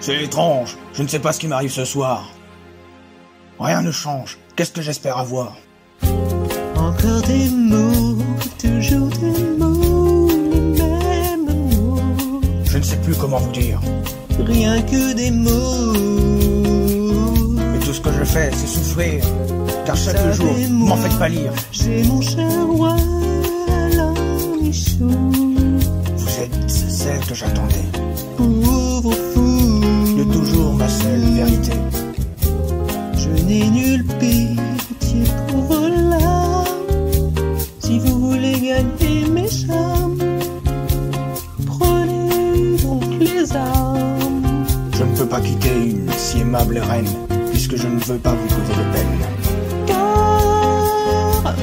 C'est étrange, je ne sais pas ce qui m'arrive ce soir. Rien ne change, qu'est-ce que j'espère avoir? Encore des mots, toujours des mots, les mêmes mots. Je ne sais plus comment vous dire. Rien que des mots. Et tout ce que je fais, c'est souffrir. Car chaque Ça jour, m'en faites pas lire. J'ai mon cher roi, charmes, prenez donc les armes. Je ne peux pas quitter une si aimable reine, puisque je ne veux pas vous causer de peine. Caramel,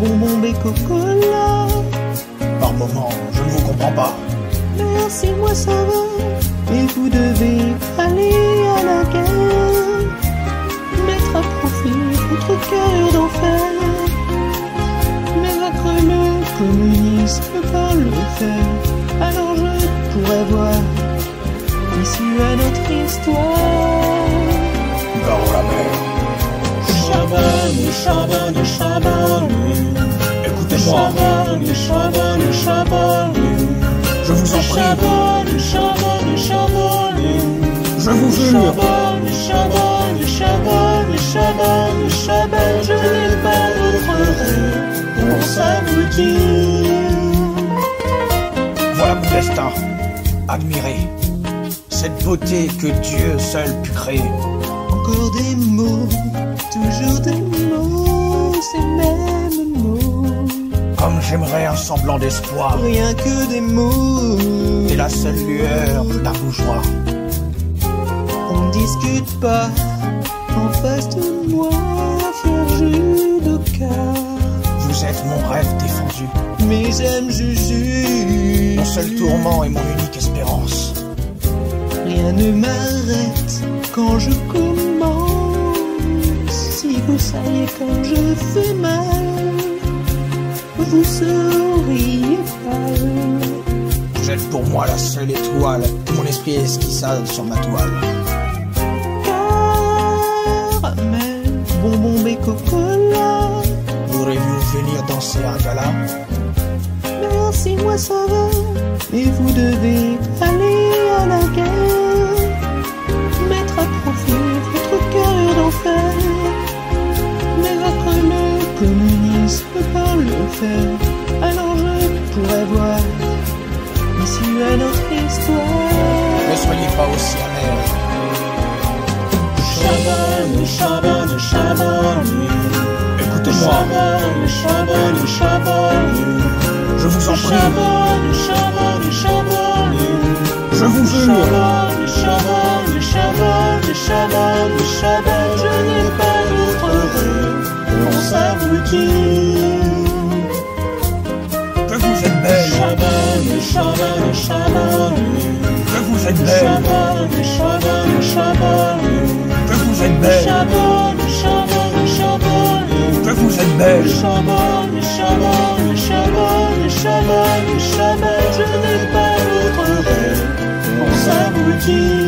bonbon et cocola. Par moments, je ne vous comprends pas. Merci, moi ça va. Et vous devez aller à la le communisme par le fer. Alors je pourrais voir l'issue à notre histoire. Par la mer. Charbonne, charbonne, charbonne. Écoutez-moi, Charbonne, charbonne, charbonne. je vous en prie, Charbonne, charbonne, charbonne. je vous jure. Admirez cette beauté que Dieu seul put créer. Encore des mots, toujours des mots, ces mêmes mots. Comme j'aimerais un semblant d'espoir. Rien que des mots. T'es la seule lueur d'un bourgeois. On ne discute pas en face de moi, fier judoka. Vous êtes mon rêve défendu. Mais j'aime Juju. Mon seul tourment et mon unique. Rien ne m'arrête quand je commence. Si vous saviez quand je fais mal, vous seriez pas. Vous êtes pour moi la seule étoile mon esprit esquissa sur ma toile. Caramel, bonbon et cocola. Voudrez-vous venir danser un gala? Merci, moi ça va. Le fer. Alors je pourrais voir l'issue à notre histoire. Ne soyez pas aussi amer. Charbonne, charbonne, charbonne. Écoutez-moi, Charbonne, charbonne, charbonne. je vous en prie, Charbonne, charbonne, charbonne. je vous jure. Charbonne, charbonne, charbonne, charbonne, charbonne, je n'ai pas que vous êtes belle, que vous êtes belle, que vous êtes belle. Je n'ai pas d'autre rêve pour s'aboutir.